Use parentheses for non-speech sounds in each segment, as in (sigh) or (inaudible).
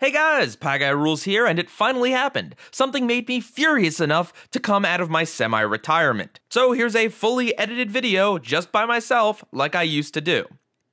Hey guys, Pie Rules here, and it finally happened. Something made me furious enough to come out of my semi retirement. So here's a fully edited video just by myself, like I used to do.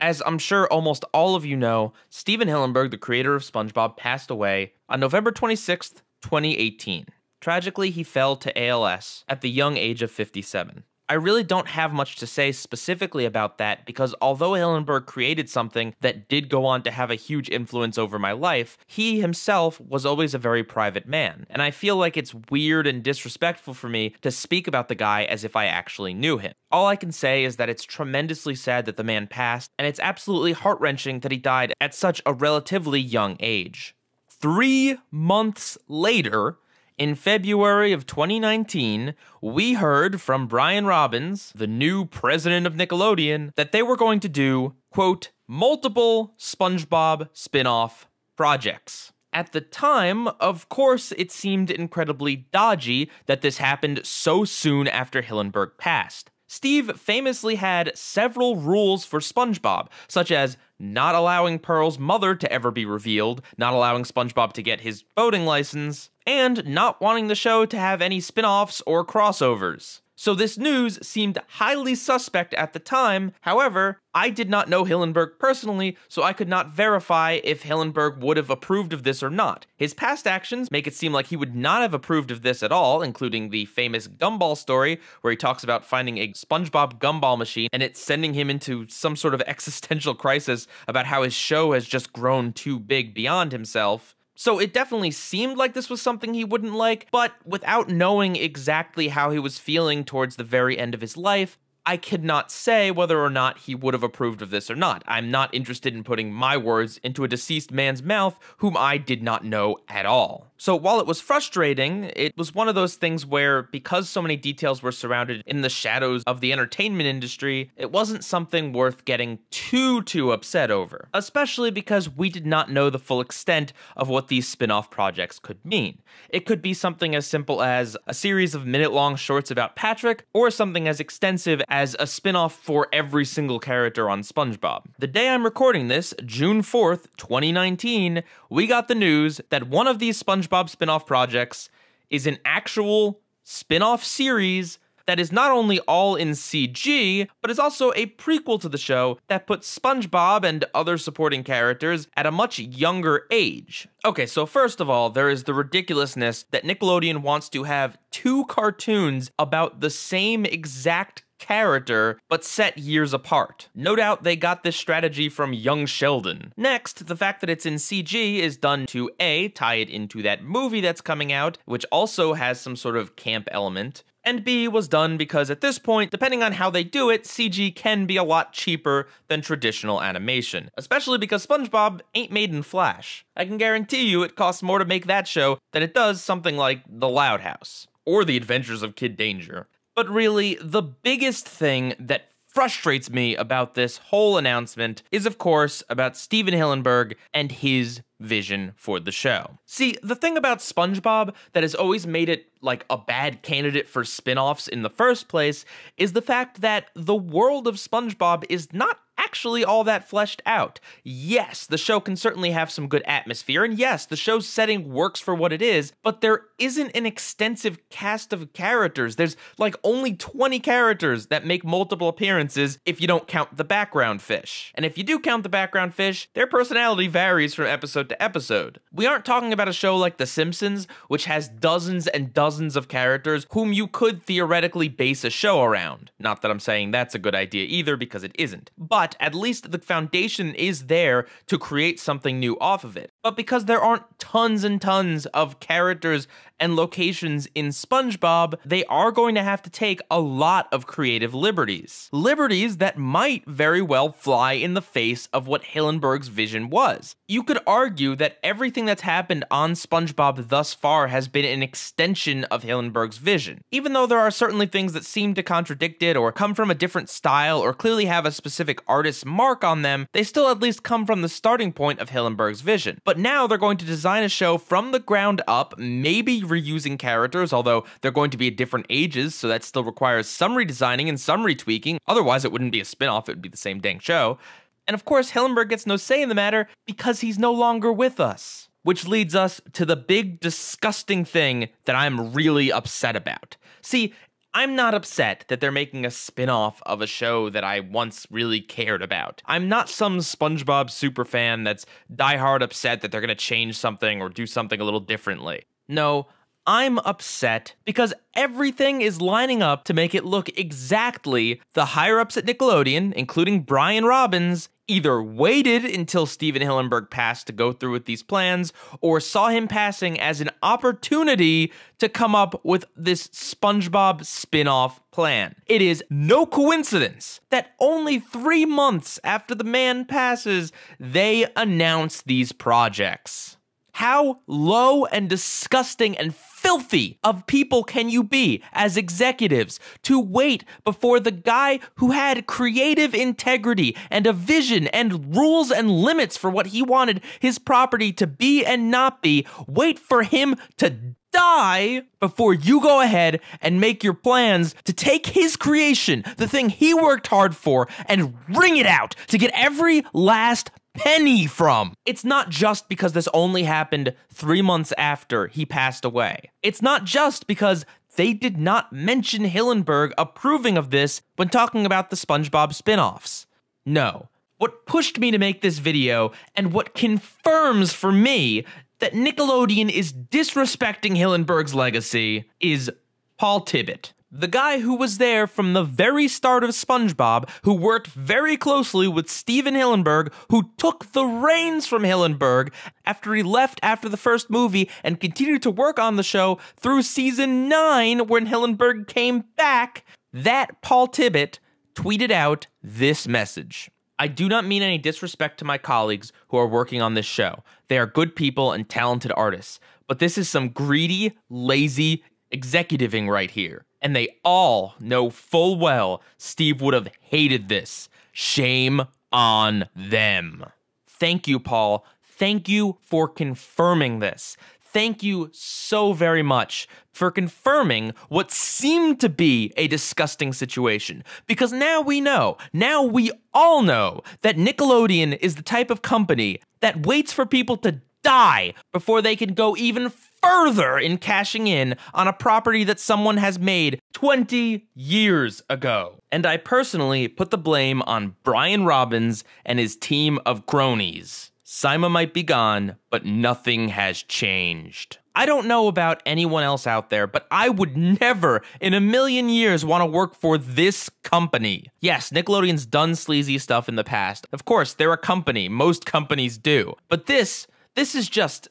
As I'm sure almost all of you know, Stephen Hillenburg, the creator of SpongeBob, passed away on November 26th, 2018. Tragically, he fell to ALS at the young age of 57. I really don't have much to say specifically about that because although Hillenburg created something that did go on to have a huge influence over my life, he himself was always a very private man. And I feel like it's weird and disrespectful for me to speak about the guy as if I actually knew him. All I can say is that it's tremendously sad that the man passed, and it's absolutely heart wrenching that he died at such a relatively young age. Three months later, in February of 2019, we heard from Brian Robbins, the new president of Nickelodeon, that they were going to do, quote, multiple SpongeBob spin off projects. At the time, of course, it seemed incredibly dodgy that this happened so soon after Hillenburg passed. Steve famously had several rules for SpongeBob, such as not allowing Pearl's mother to ever be revealed, not allowing SpongeBob to get his boating license, and not wanting the show to have any spin offs or crossovers. So this news seemed highly suspect at the time. However, I did not know Hillenburg personally, so I could not verify if Hillenburg would have approved of this or not. His past actions make it seem like he would not have approved of this at all, including the famous Gumball story, where he talks about finding a SpongeBob gumball machine and it's sending him into some sort of (laughs) existential crisis about how his show has just grown too big beyond himself. So it definitely seemed like this was something he wouldn't like, but without knowing exactly how he was feeling towards the very end of his life, I could not say whether or not he would have approved of this or not. I'm not interested in putting my words into a deceased man's mouth whom I did not know at all. So while it was frustrating, it was one of those things where because so many details were surrounded in the shadows of the entertainment industry, it wasn't something worth getting too too upset over. Especially because we did not know the full extent of what these spin-off projects could mean. It could be something as simple as a series of minute-long shorts about Patrick or something as extensive as a spin-off for every single character on SpongeBob. The day I'm recording this, June 4th, 2019, we got the news that one of these SpongeBob spin-off projects is an actual spin-off series that is not only all in CG, but is also a prequel to the show that puts SpongeBob and other supporting characters at a much younger age. Okay, so first of all, there is the ridiculousness that Nickelodeon wants to have two cartoons about the same exact character, but set years apart. No doubt they got this strategy from young Sheldon. Next, the fact that it's in CG is done to A, tie it into that movie that's coming out, which also has some sort of camp element, and B was done because at this point, depending on how they do it, CG can be a lot cheaper than traditional animation, especially because SpongeBob ain't made in Flash. I can guarantee you it costs more to make that show than it does something like The Loud House or The Adventures of Kid Danger. But really, the biggest thing that frustrates me about this whole announcement is, of course, about Stephen Hillenburg and his vision for the show. See, the thing about SpongeBob that has always made it like a bad candidate for spin offs in the first place is the fact that the world of SpongeBob is not actually all that fleshed out. Yes, the show can certainly have some good atmosphere, and yes, the show's setting works for what it is, but there isn't an extensive cast of characters. There's like only 20 characters that make multiple appearances if you don't count the background fish. And if you do count the background fish, their personality varies from episode to episode. We aren't talking about a show like The Simpsons, which has dozens and dozens of characters whom you could theoretically base a show around. Not that I'm saying that's a good idea either, because it isn't. But at least the foundation is there to create something new off of it. But because there aren't tons and tons of characters and locations in SpongeBob, they are going to have to take a lot of creative liberties. Liberties that might very well fly in the face of what Hillenburg's vision was. You could argue that everything that's happened on SpongeBob thus far has been an extension of Hillenburg's vision. Even though there are certainly things that seem to contradict it or come from a different style or clearly have a specific artist's mark on them, they still at least come from the starting point of Hillenburg's vision. But now they're going to design a show from the ground up, maybe reusing characters, although they're going to be at different ages, so that still requires some redesigning and some retweaking. Otherwise, it wouldn't be a spin off, it would be the same dang show. And of course, Hillenburg gets no say in the matter because he's no longer with us. Which leads us to the big, disgusting thing that I'm really upset about. See, I'm not upset that they're making a spin off of a show that I once really cared about. I'm not some SpongeBob superfan that's diehard upset that they're going to change something or do something a little differently. No, I'm upset because everything is lining up to make it look exactly the higher ups at Nickelodeon, including Brian Robbins, either waited until Stephen Hillenburg passed to go through with these plans or saw him passing as an opportunity to come up with this SpongeBob spin off plan. It is no coincidence that only three months after the man passes, they announce these projects. How low and disgusting and filthy of people can you be as executives to wait before the guy who had creative integrity and a vision and rules and limits for what he wanted his property to be and not be, wait for him to die before you go ahead and make your plans to take his creation, the thing he worked hard for, and wring it out to get every last penny from. It's not just because this only happened three months after he passed away. It's not just because they did not mention Hillenburg approving of this when talking about the SpongeBob spin offs. No. What pushed me to make this video, and what confirms for me that Nickelodeon is disrespecting Hillenburg's legacy, is Paul Tibbitt the guy who was there from the very start of SpongeBob, who worked very closely with Stephen Hillenburg, who took the reins from Hillenburg after he left after the first movie and continued to work on the show through season 9 when Hillenburg came back, that Paul Tibbitt tweeted out this message. I do not mean any disrespect to my colleagues who are working on this show. They are good people and talented artists. But this is some greedy, lazy executiving right here and they all know full well Steve would have hated this. Shame on them. Thank you, Paul. Thank you for confirming this. Thank you so very much for confirming what seemed to be a disgusting situation. Because now we know, now we all know that Nickelodeon is the type of company that waits for people to die before they can go even further in cashing in on a property that someone has made 20 years ago. And I personally put the blame on Brian Robbins and his team of cronies. Simon might be gone, but nothing has changed. I don't know about anyone else out there, but I would never in a million years want to work for this company. Yes, Nickelodeon's done sleazy stuff in the past. Of course, they're a company. Most companies do. But this, this is just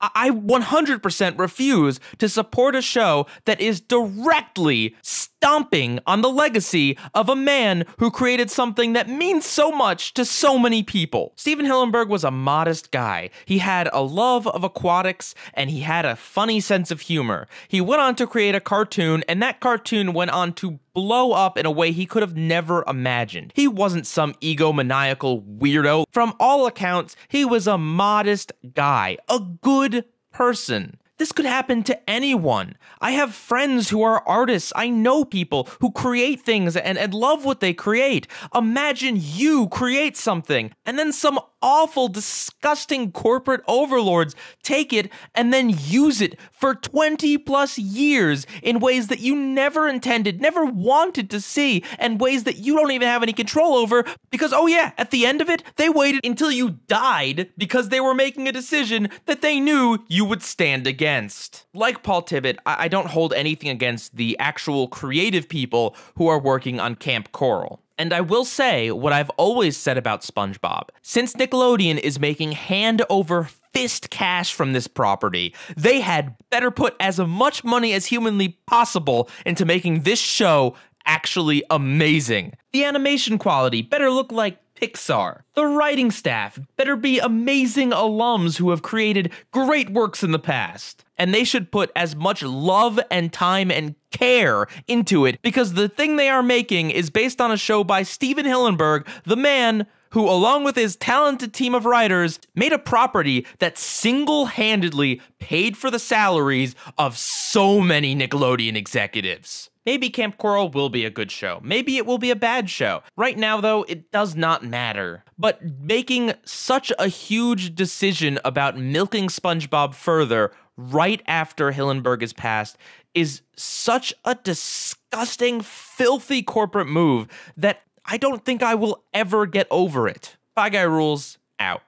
I 100% refuse to support a show that is directly stomping on the legacy of a man who created something that means so much to so many people. Stephen Hillenburg was a modest guy. He had a love of aquatics and he had a funny sense of humor. He went on to create a cartoon, and that cartoon went on to blow up in a way he could have never imagined. He wasn't some egomaniacal weirdo. From all accounts, he was a modest guy, a good person. This could happen to anyone. I have friends who are artists. I know people who create things and, and love what they create. Imagine you create something and then some awful, disgusting corporate overlords take it and then use it for 20 plus years in ways that you never intended, never wanted to see, and ways that you don't even have any control over because, oh yeah, at the end of it, they waited until you died because they were making a decision that they knew you would stand against. Like Paul Tibbitt, I, I don't hold anything against the actual creative people who are working on Kamp Koral. And I will say what I've always said about SpongeBob. Since Nickelodeon is making hand over fist cash from this property, they had better put as much money as humanly possible into making this show actually amazing. The animation quality better look like Pixar. The writing staff better be amazing alums who have created great works in the past. And they should put as much love and time and care into it because the thing they are making is based on a show by Stephen Hillenburg, the man who, along with his talented team of writers, made a property that single handedly paid for the salaries of so many Nickelodeon executives. Maybe Kamp Koral will be a good show. Maybe it will be a bad show. Right now, though, it does not matter. But making such a huge decision about milking SpongeBob further right after Hillenburg is passed is such a disgusting, filthy corporate move that I don't think I will ever get over it. Pie Guy Rules, out.